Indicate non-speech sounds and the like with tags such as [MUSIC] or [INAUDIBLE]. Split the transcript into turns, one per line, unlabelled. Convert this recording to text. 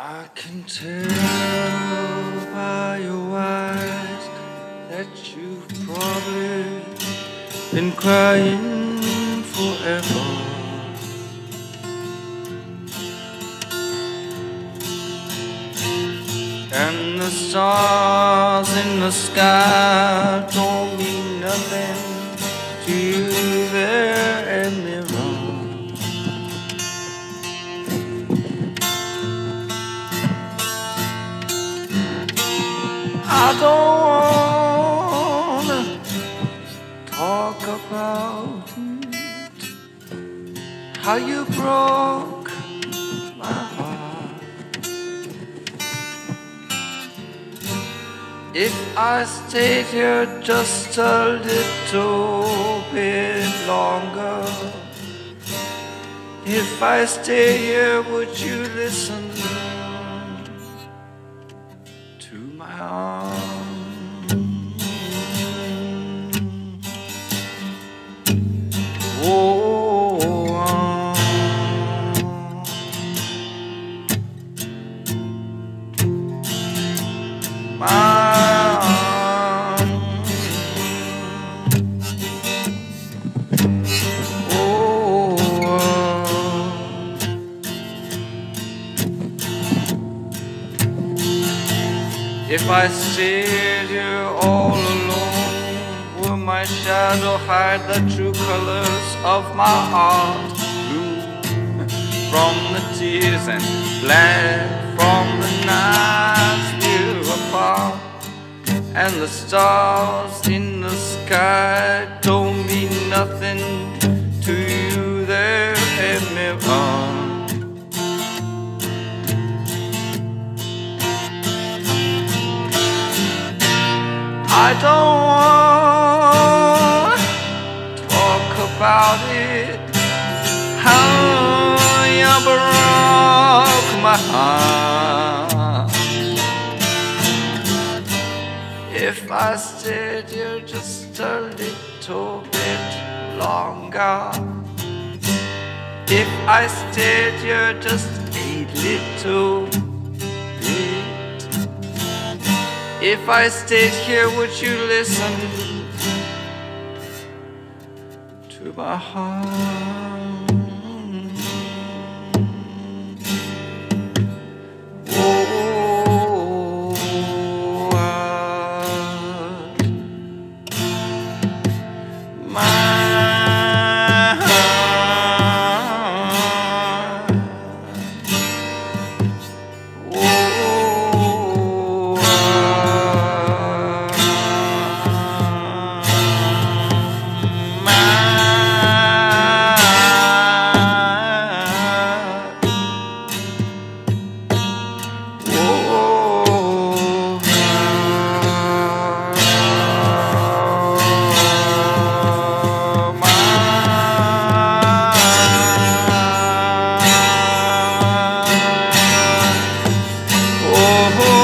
I can tell by your eyes that you've probably been crying forever. And the stars in the sky don't mean nothing to you I don't wanna talk about it. how you broke my heart. If I stayed here just a little bit longer, if I stay here, would you listen If I stayed here all alone, my shadow hide the true colors of my heart? Blue [LAUGHS] from the tears and black from the nights we were apart. And the stars in the sky don't mean nothing to you Milan. I don't want about it. How you broke my heart. If I stayed here just a little bit longer. If I stayed here just a little bit. If I stayed here, would you listen to my heart? oh. oh